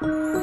Thank you.